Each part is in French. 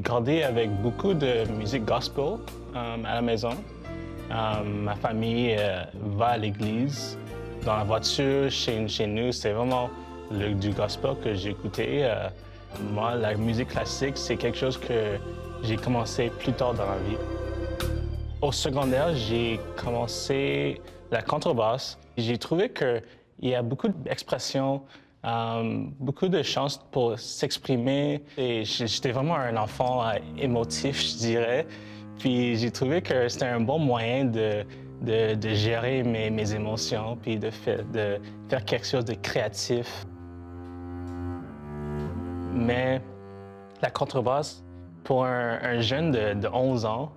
grandi avec beaucoup de musique gospel euh, à la maison. Euh, ma famille euh, va à l'église. Dans la voiture, chez, nous, c'est vraiment le, du gospel que j'écoutais. Moi, la musique classique, c'est quelque chose que j'ai commencé plus tard dans la vie. Au secondaire, j'ai commencé la contrebasse. J'ai trouvé qu'il y a beaucoup d'expressions, euh, beaucoup de chances pour s'exprimer. J'étais vraiment un enfant euh, émotif, je dirais. Puis j'ai trouvé que c'était un bon moyen de, de, gérer mes, mes émotions, puis de, faire- de faire quelque chose de créatif. Mais la contrebasse, pour un, un jeune de, de 11 ans,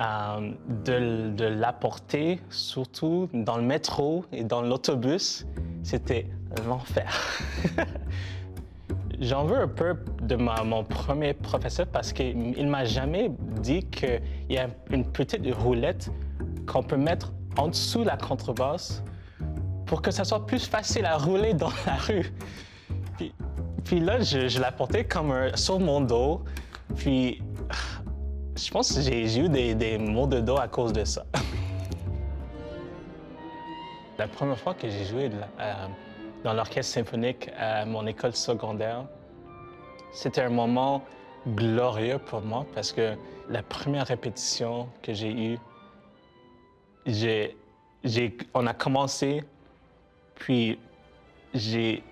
euh, de, de l'apporter, surtout dans le métro et dans l'autobus, c'était l'enfer. J'en veux un peu de mon premier professeur parce qu'il ne m'a jamais dit qu'il y a une petite roulette qu'on peut mettre en dessous de la contrebasse pour que ça soit plus facile à rouler dans la rue. Puis, là, je, je l'ai porté comme sur mon dos. Puis je pense que j'ai eu des, des maux de dos à cause de ça. La première fois que j'ai joué de la- euh, dans l'orchestre symphonique à mon école secondaire, c'était un moment glorieux pour moi parce que la première répétition que j'ai eue, j'ai, j'ai- on a commencé, puis j'ai,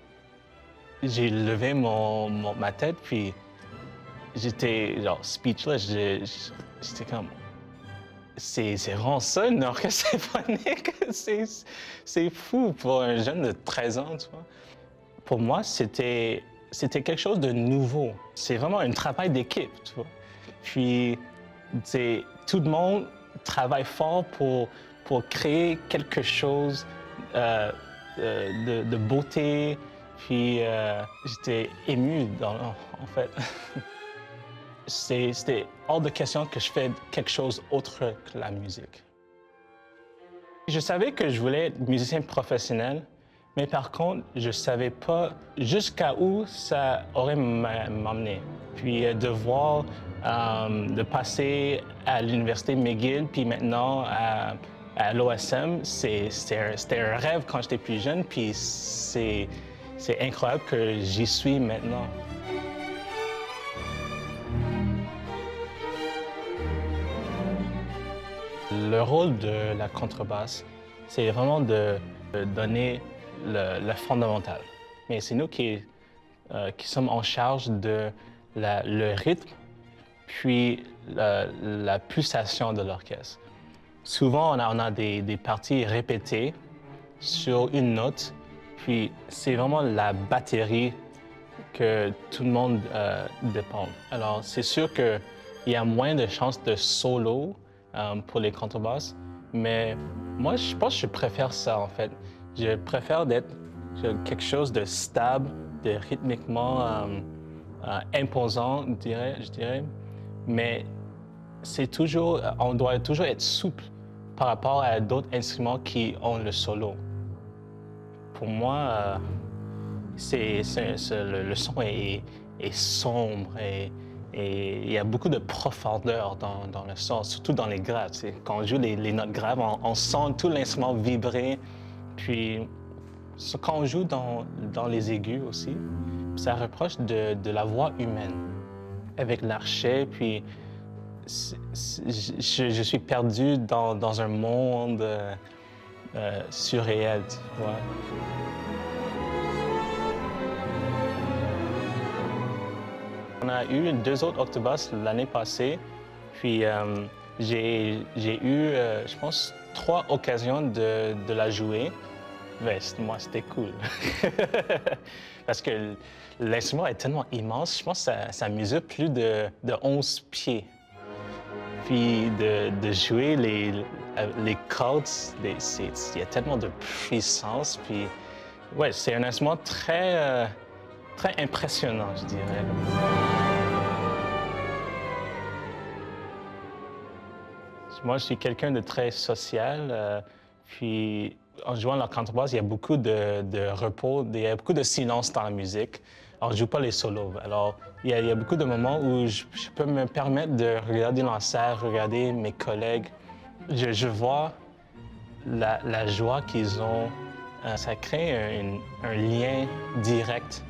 j'ai levé mon, mon- ma tête, puis j'étais genre speechless. J'étais comme. C'est vraiment ça, une orchestre symphonique. C'est fou pour un jeune de 13 ans, tu vois. Pour moi, c'était quelque chose de nouveau. C'est vraiment un travail d'équipe, tu vois. Puis, tout le monde travaille fort pour, pour créer quelque chose euh, euh, de, de beauté. Puis, euh, j'étais ému, dans, en fait. C'était hors de question que je fais quelque chose autre que la musique. Je savais que je voulais être musicien professionnel, mais par contre, je ne savais pas jusqu'à où ça aurait m'emmené. Puis euh, de voir, euh, de passer à l'université McGill, puis maintenant à, à l'OSM, c'était un, rêve quand j'étais plus jeune, puis c'est incroyable que j'y suis maintenant. Le rôle de la contrebasse, c'est vraiment de, donner le, le fondamental. Mais c'est nous qui, euh, qui sommes en charge de le rythme, puis la, pulsation de l'orchestre. Souvent, on a, des parties répétées sur une note, puis c'est vraiment la batterie que tout le monde euh, dépend. Alors, c'est sûr qu'il y a moins de chances de solo euh, pour les contrebasses, mais moi, je pense que je préfère ça, en fait. Je préfère d'être sur quelque chose de stable, de rythmiquement euh, euh, imposant, je dirais, je dirais. Mais c'est toujours, on doit toujours être souple par rapport à d'autres instruments qui ont le solo. Pour moi, euh, c'est, le son est, est sombre et, et il y a beaucoup de profondeur dans, le son, surtout dans les graves. Quand on joue les, notes graves, on, sent tout l'instrument vibrer. Puis quand on joue dans, les aigus aussi, ça reproche de, de la voix humaine avec l'archet. Puis je, suis perdu dans, un monde euh, euh, surréel. On a eu deux autres octobus l'année passée, puis euh, j'ai eu, euh, je pense, trois occasions de, de la jouer. C'est- moi, c'était cool. Parce que l'instrument est tellement immense, je pense que ça, ça mesure plus de, de 11 pieds. Puis de, de jouer les, les cordes, il y a tellement de puissance. Puis, ouais, c'est un instrument très, euh, très impressionnant, je dirais. Moi, je suis quelqu'un de très social. euh, puis, en jouant la contrebasse, il y a beaucoup de, repos, il y a beaucoup de silence dans la musique. Alors, je joue pas les solos. Alors, il y, a, beaucoup de moments où je, peux me permettre de regarder salle, regarder mes collègues. Je, vois la, joie qu'ils ont. Euh, ça crée un, lien direct.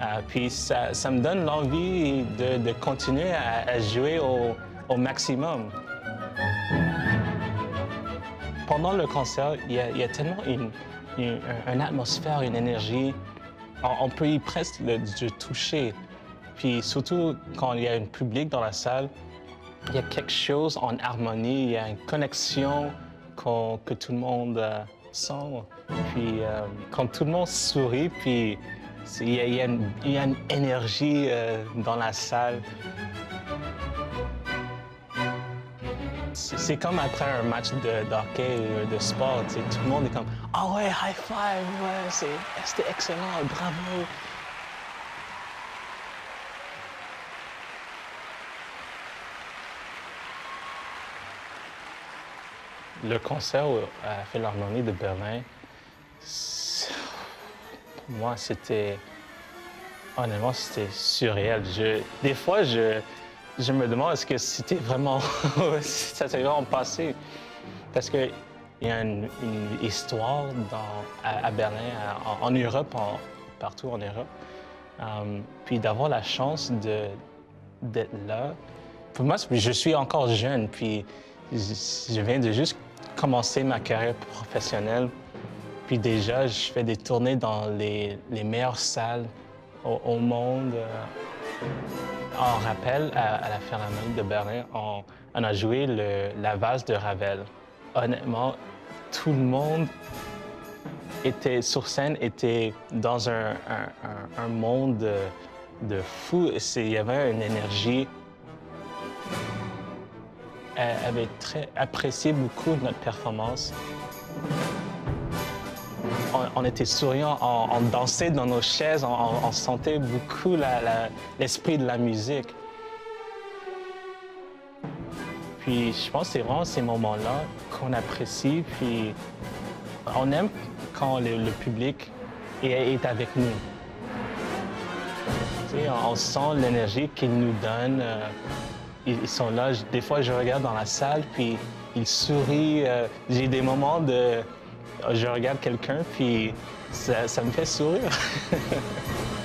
Euh, puis ça, me donne l'envie de, continuer à, jouer au, maximum. Pendant le concert, il y a, tellement une, une, atmosphère, une énergie. On, peut y presque le, toucher. Puis surtout quand il y a un public dans la salle, il y a quelque chose en harmonie, il y a une connexion que tout le monde euh, sent. Puis euh, quand tout le monde sourit, puis il y, a, une, énergie euh, dans la salle. C'est comme après un match de, hockey ou de sport, tout le monde est comme « Ah ouais, high five, ouais, c'était excellent, bravo ». Le concert à la Philharmonie de Berlin, pour moi, c'était... Honnêtement, c'était surréel. Des fois, je, je me demande est-ce que c'était vraiment... ça s'est vraiment passé. Parce qu'il y a une, histoire à, Berlin, en, Europe, partout en Europe. Um, puis d'avoir la chance d'être là. Pour moi, je suis encore jeune, puis je viens de juste commencer ma carrière professionnelle. Puis déjà, je fais des tournées dans les, meilleures salles au, monde. En rappel, à, la Philharmonie de Berlin, on, a joué la valse de Ravel. Honnêtement, tout le monde était sur scène, était dans un, monde de, de fou. Il y avait une énergie elle avait très apprécié beaucoup notre performance. On, était souriants, on, dansait dans nos chaises, on, sentait beaucoup l'esprit de la musique. Puis je pense que c'est vraiment ces moments-là qu'on apprécie, puis on aime quand le, public est, avec nous. on sent l'énergie qu'il nous donne. Euh, ils sont là. Des fois, je regarde dans la salle, puis ils sourient. Euh, j'ai des moments de... Je regarde quelqu'un, puis ça, ça me fait sourire.